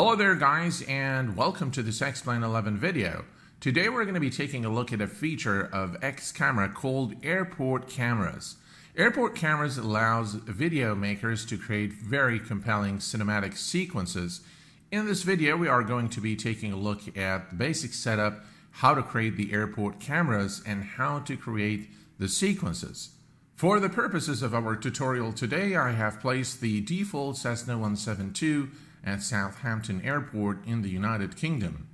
Hello there guys and welcome to this X-Plane 11 video. Today we're going to be taking a look at a feature of X Camera called Airport Cameras. Airport Cameras allows video makers to create very compelling cinematic sequences. In this video we are going to be taking a look at the basic setup, how to create the airport cameras and how to create the sequences. For the purposes of our tutorial today I have placed the default Cessna 172 at Southampton Airport in the United Kingdom.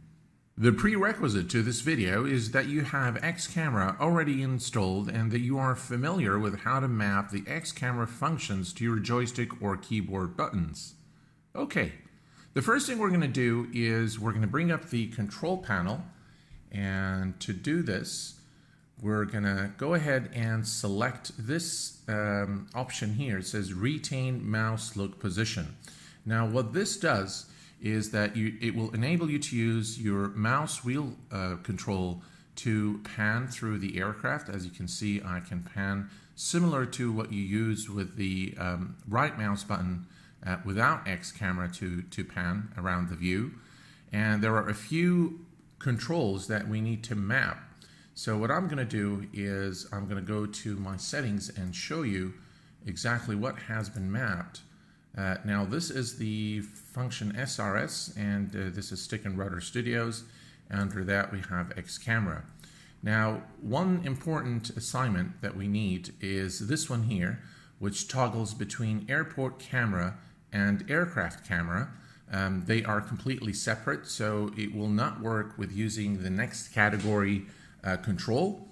The prerequisite to this video is that you have X-Camera already installed and that you are familiar with how to map the X-Camera functions to your joystick or keyboard buttons. Okay, the first thing we're going to do is we're going to bring up the control panel and to do this we're going to go ahead and select this um, option here. It says retain mouse look position. Now what this does is that you, it will enable you to use your mouse wheel uh, control to pan through the aircraft. As you can see, I can pan similar to what you use with the um, right mouse button uh, without X camera to, to pan around the view. And there are a few controls that we need to map. So what I'm going to do is I'm going to go to my settings and show you exactly what has been mapped uh, now this is the function SRS and uh, this is Stick and Rudder Studios. Under that we have X Camera. Now one important assignment that we need is this one here which toggles between airport camera and aircraft camera. Um, they are completely separate so it will not work with using the next category uh, control.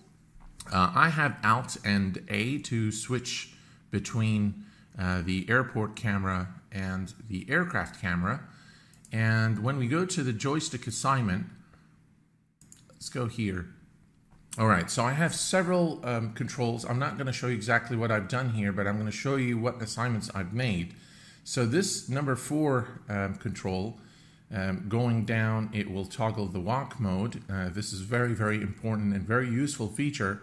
Uh, I have Alt and A to switch between uh, the airport camera and the aircraft camera. And when we go to the joystick assignment, let's go here. All right, so I have several um, controls. I'm not going to show you exactly what I've done here, but I'm going to show you what assignments I've made. So this number four um, control, um, going down, it will toggle the walk mode. Uh, this is very, very important and very useful feature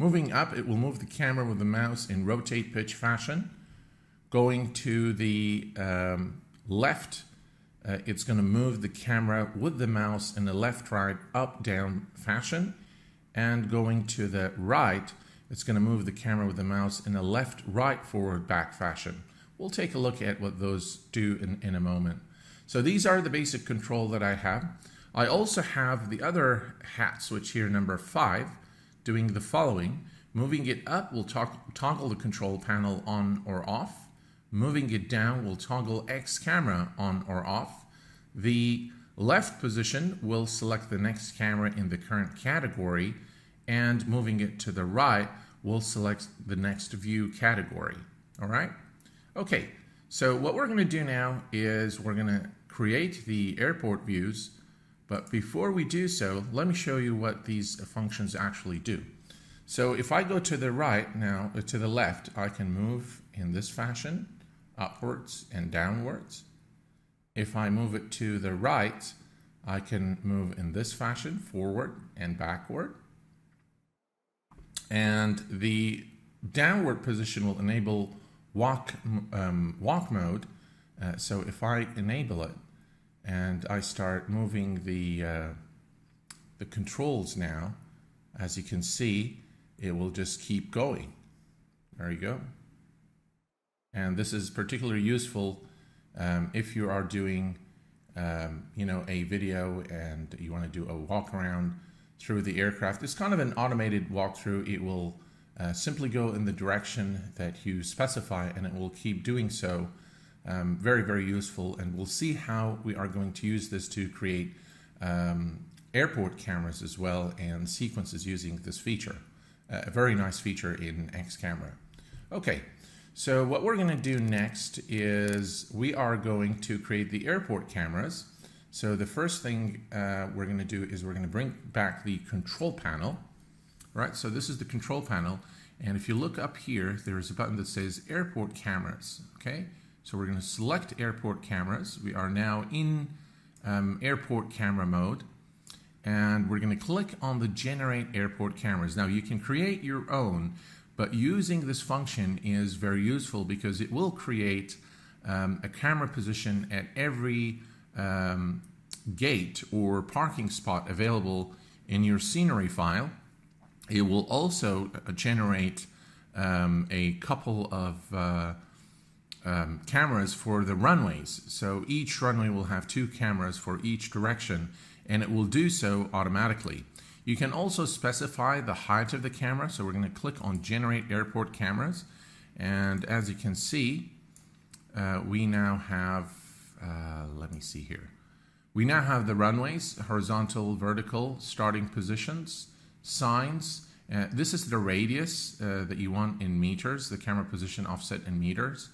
Moving up, it will move the camera with the mouse in rotate pitch fashion. Going to the um, left, uh, it's going to move the camera with the mouse in the left, right, up, down fashion. And going to the right, it's going to move the camera with the mouse in a left, right, forward, back fashion. We'll take a look at what those do in, in a moment. So these are the basic control that I have. I also have the other hat switch here, number five, doing the following. Moving it up will toggle the control panel on or off. Moving it down will toggle X camera on or off. The left position will select the next camera in the current category and moving it to the right will select the next view category. All right? Okay, so what we're going to do now is we're going to create the airport views but before we do so, let me show you what these functions actually do. So if I go to the right now, uh, to the left, I can move in this fashion, upwards and downwards. If I move it to the right, I can move in this fashion, forward and backward. And the downward position will enable walk, um, walk mode. Uh, so if I enable it, and I start moving the, uh, the controls now, as you can see, it will just keep going. There you go. And this is particularly useful um, if you are doing, um, you know, a video and you want to do a walk around through the aircraft. It's kind of an automated walkthrough. It will uh, simply go in the direction that you specify and it will keep doing so um, very, very useful. And we'll see how we are going to use this to create um, airport cameras as well and sequences using this feature. Uh, a very nice feature in X Camera. Okay, so what we're going to do next is we are going to create the airport cameras. So the first thing uh, we're going to do is we're going to bring back the control panel. Right, so this is the control panel. And if you look up here, there's a button that says airport cameras. Okay, so we're going to select airport cameras. We are now in um, airport camera mode. And we're going to click on the generate airport cameras. Now you can create your own, but using this function is very useful because it will create um, a camera position at every um, gate or parking spot available in your scenery file. It will also uh, generate um, a couple of uh, um, cameras for the runways. So each runway will have two cameras for each direction and it will do so automatically. You can also specify the height of the camera. So we're going to click on generate airport cameras. And as you can see, uh, we now have, uh, let me see here. We now have the runways, horizontal, vertical, starting positions, signs. Uh, this is the radius uh, that you want in meters, the camera position offset in meters.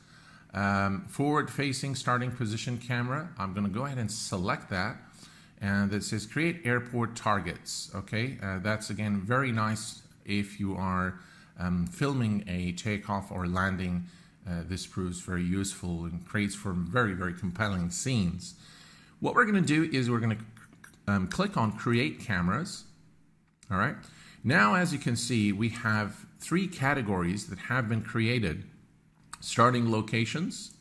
Um, forward facing starting position camera, I'm going to go ahead and select that. And it says create airport targets. Okay, uh, that's again very nice if you are um, filming a takeoff or landing. Uh, this proves very useful and creates for very, very compelling scenes. What we're going to do is we're going to um, click on create cameras. All right. Now, as you can see, we have three categories that have been created starting locations,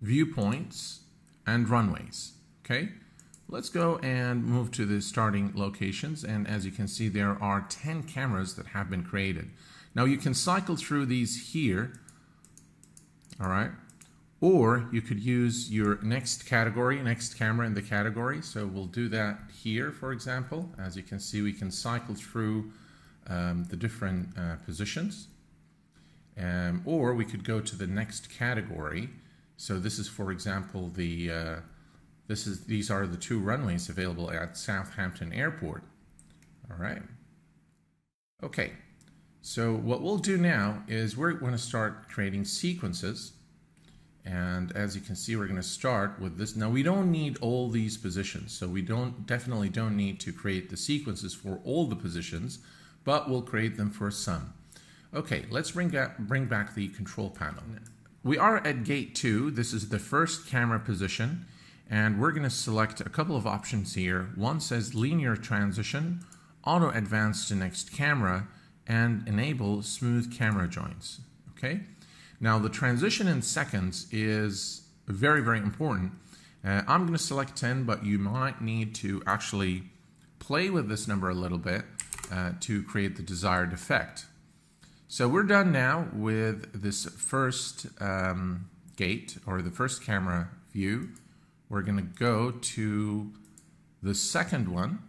viewpoints, and runways. Okay, let's go and move to the starting locations. And as you can see, there are 10 cameras that have been created. Now you can cycle through these here, all right? Or you could use your next category, next camera in the category. So we'll do that here, for example. As you can see, we can cycle through um, the different uh, positions. Or we could go to the next category. So this is, for example, the uh, this is these are the two runways available at Southampton Airport. All right. Okay. So what we'll do now is we're going to start creating sequences. And as you can see, we're going to start with this. Now we don't need all these positions. So we don't definitely don't need to create the sequences for all the positions, but we'll create them for some. Okay, let's bring, bring back the control panel. We are at gate two. This is the first camera position. And we're going to select a couple of options here. One says linear transition, auto advance to next camera, and enable smooth camera joints. Okay. Now the transition in seconds is very, very important. Uh, I'm going to select 10, but you might need to actually play with this number a little bit uh, to create the desired effect. So we're done now with this first um, gate or the first camera view. We're going to go to the second one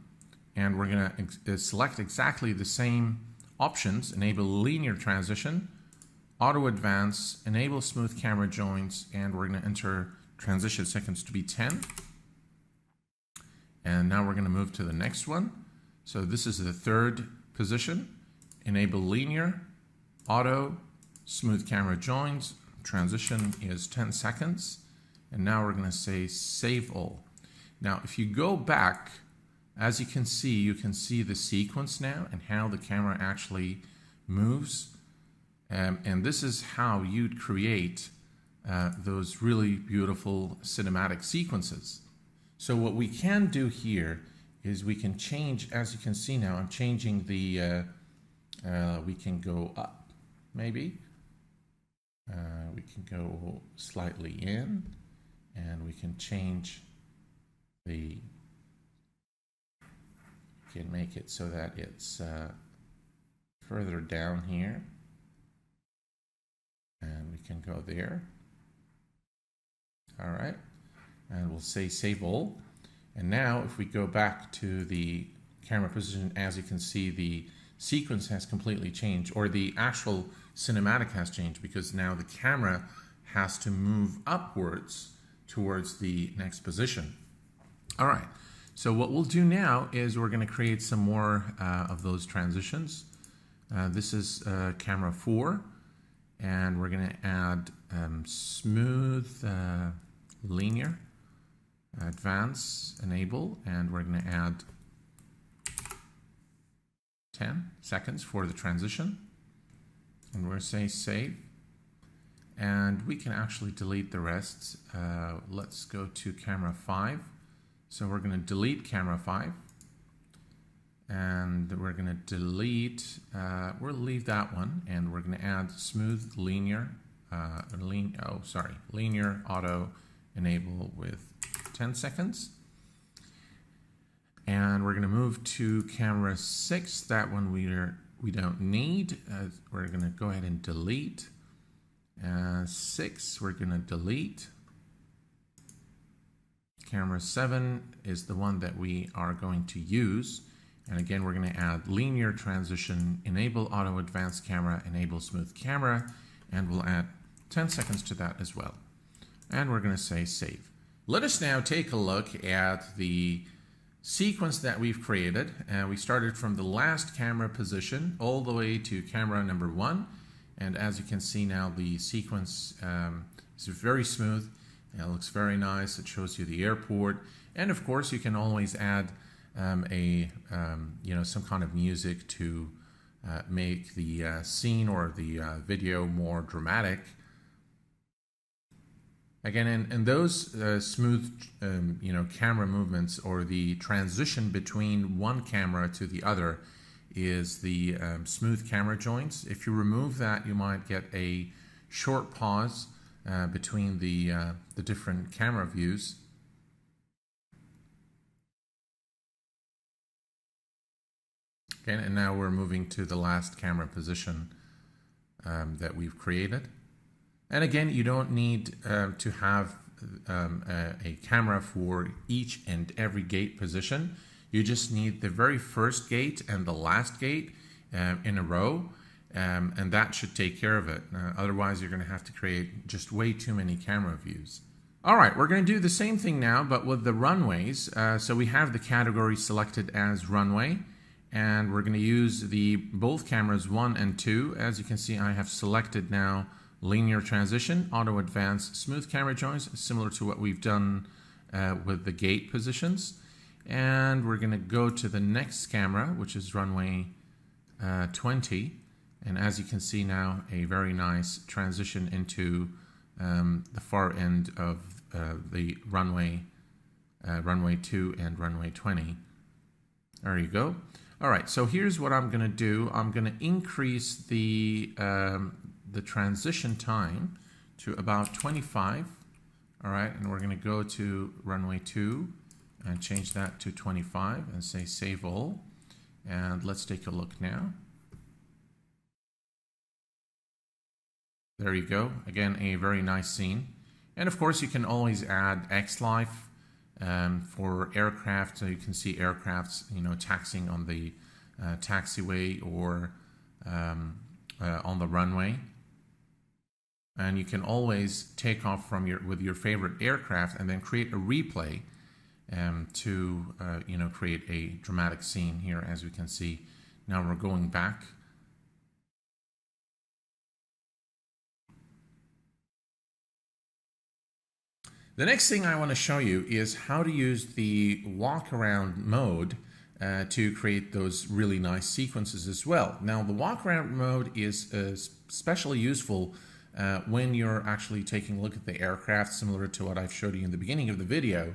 and we're going to uh, select exactly the same options, enable linear transition, auto advance, enable smooth camera joints, and we're going to enter transition seconds to be 10. And now we're going to move to the next one. So this is the third position, enable linear, auto, smooth camera joins, transition is 10 seconds. And now we're going to say save all. Now, if you go back, as you can see, you can see the sequence now and how the camera actually moves. Um, and this is how you'd create uh, those really beautiful cinematic sequences. So what we can do here is we can change, as you can see now, I'm changing the, uh, uh, we can go up maybe. Uh, we can go slightly in and we can change the, can make it so that it's uh, further down here. And we can go there. All right. And we'll say save all. And now if we go back to the camera position, as you can see, the sequence has completely changed or the actual cinematic has changed because now the camera has to move upwards towards the next position. All right, so what we'll do now is we're going to create some more uh, of those transitions. Uh, this is uh, camera 4, and we're going to add um, smooth, uh, linear, advance, enable, and we're going to add 10 seconds for the transition and we're say save and we can actually delete the rest uh, let's go to camera 5 so we're going to delete camera 5 and we're going to delete uh, we'll leave that one and we're going to add smooth linear uh, lean, oh, sorry, linear auto enable with 10 seconds. And we're going to move to camera 6. That one we, are, we don't need. Uh, we're going to go ahead and delete. Uh, 6 we're going to delete. Camera 7 is the one that we are going to use. And again, we're going to add linear transition, enable auto advanced camera, enable smooth camera, and we'll add 10 seconds to that as well. And we're going to say save. Let us now take a look at the sequence that we've created. And we started from the last camera position all the way to camera number one. And as you can see now, the sequence um, is very smooth. It looks very nice. It shows you the airport. And of course, you can always add um, a um, you know some kind of music to uh, make the uh, scene or the uh, video more dramatic. Again, in, in those uh, smooth um, you know camera movements or the transition between one camera to the other is the um, smooth camera joints. If you remove that, you might get a short pause uh, between the uh, the different camera views. Okay, and now we're moving to the last camera position um, that we've created. And again, you don't need uh, to have um, a, a, camera for each and every gate position. You just need the very first gate and the last gate uh, in a row, um, and that should take care of it. Uh, otherwise, you're going to have to create just way too many camera views. All right, we're going to do the same thing now, but with the runways. Uh, so we have the category selected as runway and we're going to use the both cameras one and two. As you can see, I have selected now linear transition, auto advance, smooth camera joins, similar to what we've done uh, with the gate positions. And we're going to go to the next camera, which is runway uh, 20. And as you can see now, a very nice transition into um, the far end of uh, the runway, uh, runway 2 and runway 20. There you go. All right, so here's what I'm going to do. I'm going to increase the, um, the transition time to about 25. All right, and we're going to go to runway 2 and change that to 25 and say save all. And let's take a look now. There you go. Again, a very nice scene. And of course, you can always add X-Life um, for aircraft, so you can see aircrafts, you know, taxing on the uh, taxiway or um, uh, on the runway. And you can always take off from your with your favorite aircraft and then create a replay um, to uh, you know create a dramatic scene here. As we can see, now we're going back The next thing I want to show you is how to use the walk around mode uh, to create those really nice sequences as well. Now the walk around mode is uh, especially useful uh, when you're actually taking a look at the aircraft similar to what I've showed you in the beginning of the video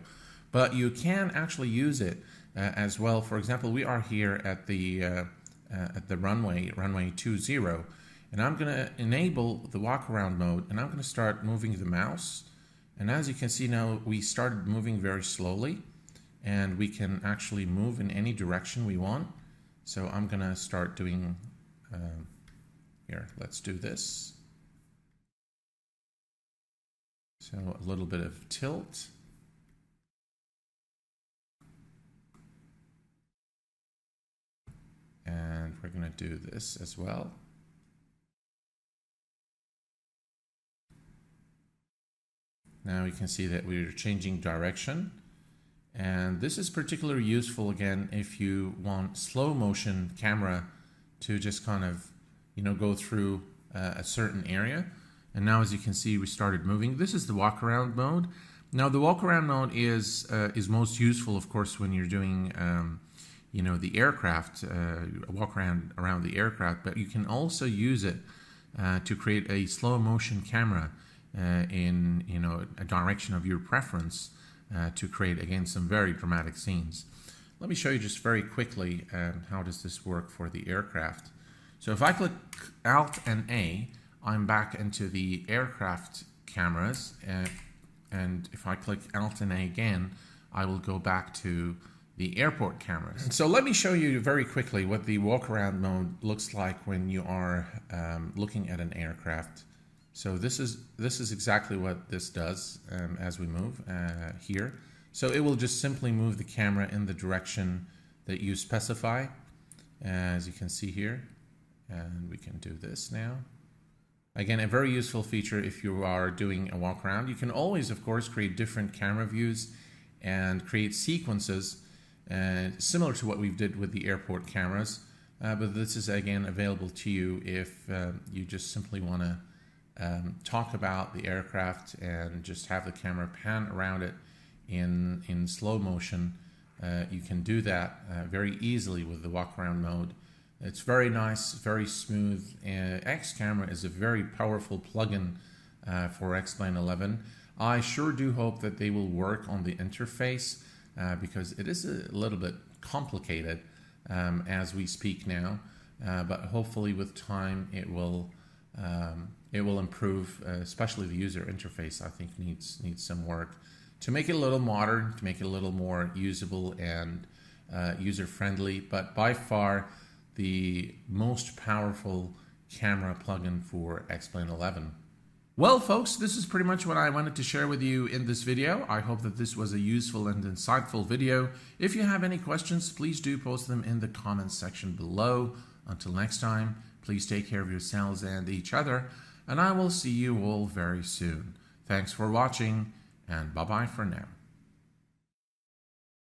but you can actually use it uh, as well. For example, we are here at the uh, uh, at the runway, runway 20, and I'm going to enable the walk around mode and I'm going to start moving the mouse and as you can see now, we started moving very slowly and we can actually move in any direction we want. So I'm gonna start doing, uh, here, let's do this. So a little bit of tilt. And we're gonna do this as well. Now you can see that we're changing direction. And this is particularly useful again if you want slow motion camera to just kind of, you know, go through uh, a certain area. And now as you can see, we started moving. This is the walk around mode. Now the walk around mode is uh, is most useful, of course, when you're doing, um, you know, the aircraft, uh, walk around around the aircraft. But you can also use it uh, to create a slow motion camera uh, in you know a direction of your preference uh, to create again some very dramatic scenes. Let me show you just very quickly um, how does this work for the aircraft. So if I click Alt and A, I'm back into the aircraft cameras. Uh, and if I click Alt and A again, I will go back to the airport cameras. So let me show you very quickly what the walk around mode looks like when you are um, looking at an aircraft. So this is this is exactly what this does um, as we move uh, here. So it will just simply move the camera in the direction that you specify, as you can see here. And we can do this now. Again, a very useful feature if you are doing a walk around. You can always, of course, create different camera views and create sequences uh, similar to what we did with the airport cameras. Uh, but this is again available to you if uh, you just simply want to um, talk about the aircraft and just have the camera pan around it in in slow motion. Uh, you can do that uh, very easily with the walk around mode. It's very nice, very smooth. Uh, X Camera is a very powerful plugin uh, for X-Plane 11. I sure do hope that they will work on the interface uh, because it is a little bit complicated um, as we speak now. Uh, but hopefully, with time, it will um, it will improve. Uh, especially the user interface, I think needs needs some work to make it a little modern, to make it a little more usable and uh, user friendly. But by far, the most powerful camera plugin for X-Plane 11. Well, folks, this is pretty much what I wanted to share with you in this video. I hope that this was a useful and insightful video. If you have any questions, please do post them in the comments section below. Until next time, please take care of yourselves and each other, and I will see you all very soon. Thanks for watching, and bye-bye for now.